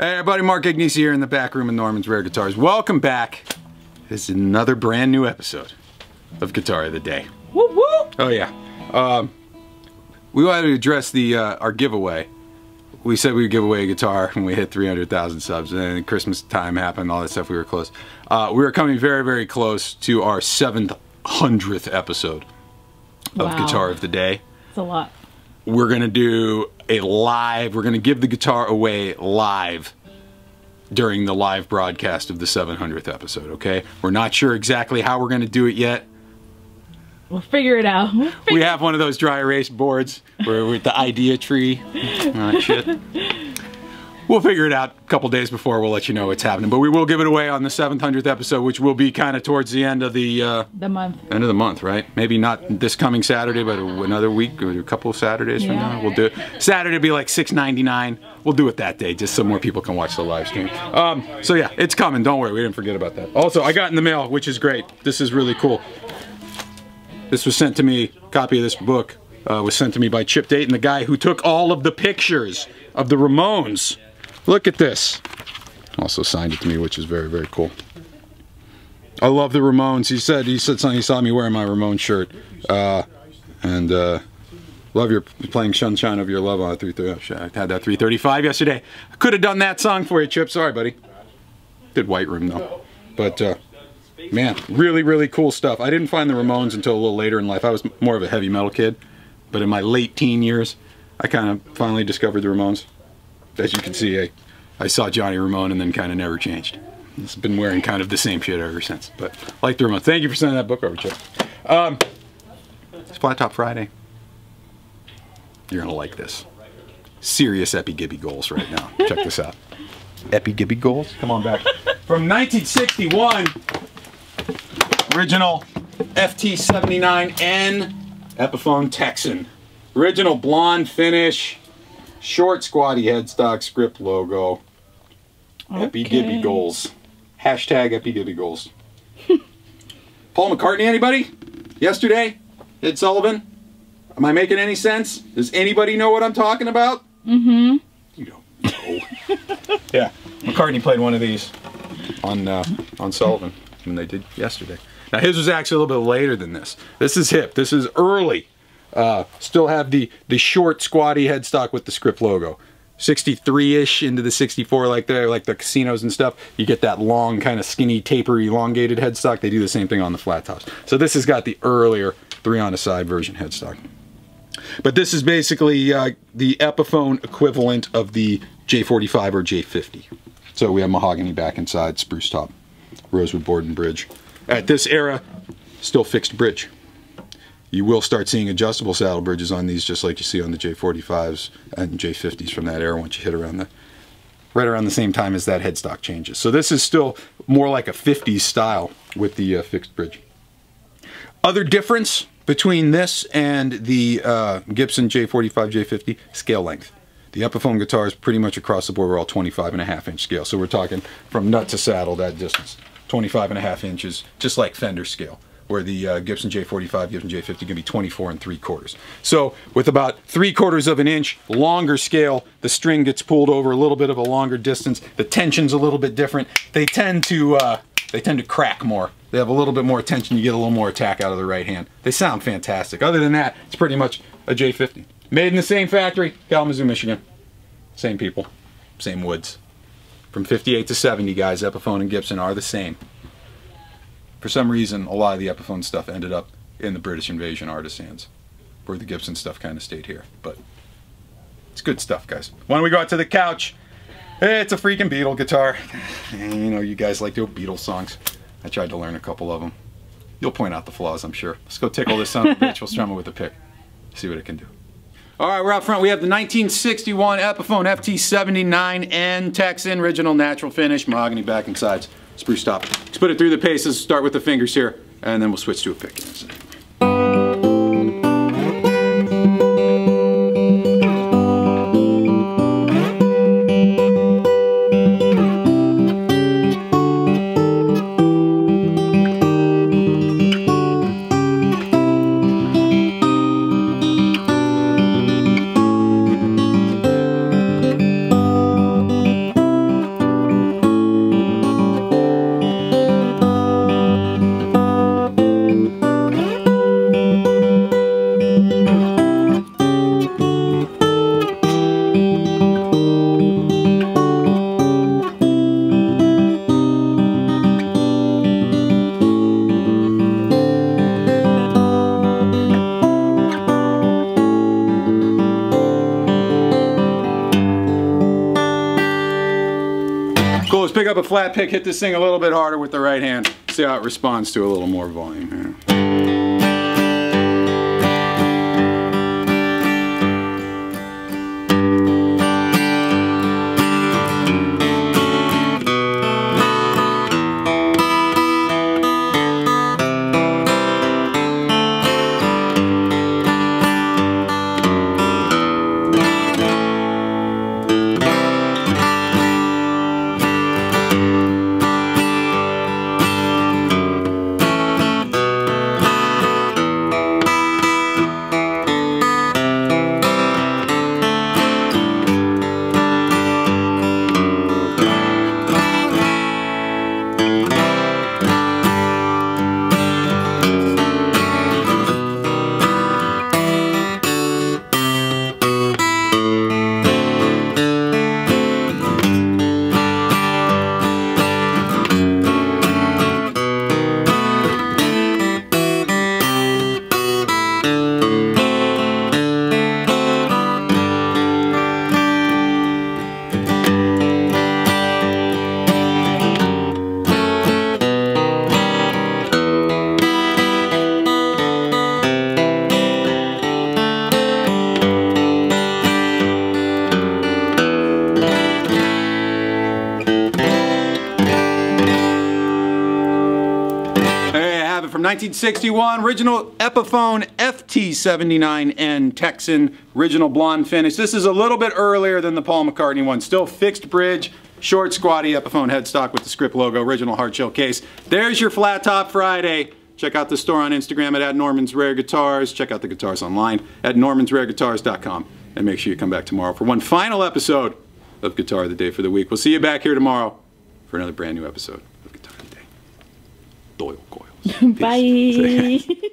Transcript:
Hey everybody, Mark Agnesi here in the back room of Norman's Rare Guitars. Welcome back. This is another brand new episode of Guitar of the Day. Whoop whoop. Oh yeah. Um, we wanted to address the uh, our giveaway. We said we would give away a guitar when we hit 300,000 subs, and then Christmas time happened, all that stuff. We were close. Uh, we were coming very, very close to our 700th episode of Wow. Guitar of the Day. It's a lot. We're gonna do a live. We're gonna give the guitar away live during the live broadcast of the 700th episode. Okay, we're not sure exactly how we're gonna do it yet. We'll figure it out. We'll fig- We have one of those dry erase boards where we're at the idea tree. Oh, shit. We'll figure it out a couple days before. We'll let you know what's happening. But we will give it away on the 700th episode, which will be kind of towards the end of the uh, the month. end of the month, right? Maybe not this coming Saturday, but another week or a couple of Saturdays from now. We'll do it. Saturday will be like 6.99. We'll do it that day, just so more people can watch the live stream. Um, so yeah, it's coming. Don't worry, we didn't forget about that. Also, I got in the mail, which is great. This is really cool. This was sent to me. Copy of this book uh, was sent to me by Chip Dayton, the guy who took all of the pictures of the Ramones. Look at this. Also signed it to me, which is very very cool. I love the Ramones. He said he said something. He saw me wearing my Ramones shirt, uh, and uh, love your playing "Sunshine of Your Love" on 330. I had that 335 yesterday. I could have done that song for you, Chip. Sorry, buddy. Did White Room though, but uh, man, really really cool stuff. I didn't find the Ramones until a little later in life. I was more of a heavy metal kid, but in my late teen years, I kind of finally discovered the Ramones. As you can see, I, I saw Johnny Ramone and then kind of never changed. It's been wearing kind of the same shit ever since. But like the Ramones. Thank you for sending that book over, Chip. Um, it's Flat Top Friday. You're gonna like this. Serious Epi Gibby goals right now. Check this out. Epi Gibby goals. Come on back. From 1961. Original FT79N Epiphone Texan. Original blonde finish. Short squatty headstock script logo. Epi Gibby goals. Hashtag Epi Gibby goals. Paul McCartney, anybody? Yesterday? Ed Sullivan? Am I making any sense? Does anybody know what I'm talking about? Mm-hmm. You don't know. yeah, McCartney played one of these on uh, on Sullivan when they did yesterday. Now his was actually a little bit later than this. This is hip. This is early. Uh, still have the the short squatty headstock with the script logo. 63-ish into the 64 like the like the casinos and stuff you get that long kind of skinny taper elongated headstock they do the same thing on the flat tops so this has got the earlier three on a side version headstock but this is basically uh, the Epiphone equivalent of the J45 or J50. So we have mahogany back inside, spruce top, rosewood board and bridge. At this era, still fixed bridge. You will start seeing adjustable saddle bridges on these, just like you see on the J45s and J50s from that era once you hit around the right around the same time as that headstock changes. So this is still more like a 50s style with the uh, fixed bridge. Other difference between this and the uh, Gibson J45, J50, scale length. The Epiphone guitars pretty much across the board are all 25 and a half inch scale. So we're talking from nut to saddle that distance, 25 and a half inches, just like Fender scale. Where the uh, Gibson J45, Gibson J50 can be 24 and three quarters. So with about three quarters of an inch longer scale, the string gets pulled over a little bit of a longer distance. The tension's a little bit different. They tend to uh, they tend to crack more. They have a little bit more tension. You get a little more attack out of the right hand. They sound fantastic. Other than that, it's pretty much a J50. Made in the same factory, Kalamazoo, Michigan. Same people, same woods. From 58 to 70, guys, Epiphone and Gibson are the same. For some reason, a lot of the Epiphone stuff ended up in the British invasion artisans, where the Gibson stuff kind of stayed here. But it's good stuff, guys. Why don't we go out to the couch? It's a freaking Beatle guitar. You know, you guys like old Beatles songs. I tried to learn a couple of them. You'll point out the flaws, I'm sure. Let's go tickle this son of a bitch. We'll strum it with a pick. See what it can do. All right, we're out front. We have the 1961 Epiphone FT79N Texan, original natural finish, mahogany back and sides, spruce top. Let's put it through the paces, start with the fingers here, and then we'll switch to a pick pick up a flat pick, hit this thing a little bit harder with the right hand, see how it responds to a little more volume here. From 1961, original Epiphone FT79N Texan, original blonde finish. This is a little bit earlier than the Paul McCartney one. Still fixed bridge, short squatty Epiphone headstock with the script logo, original hard shell case. There's your Flat Top Friday. Check out the store on Instagram at, at Norman's Rare Guitars. Check out the guitars online at normansrareguitars.com. And make sure you come back tomorrow for one final episode of Guitar of the Day for the week. We'll see you back here tomorrow for another brand new episode of Guitar of the Day. Doyle Coils. Bye.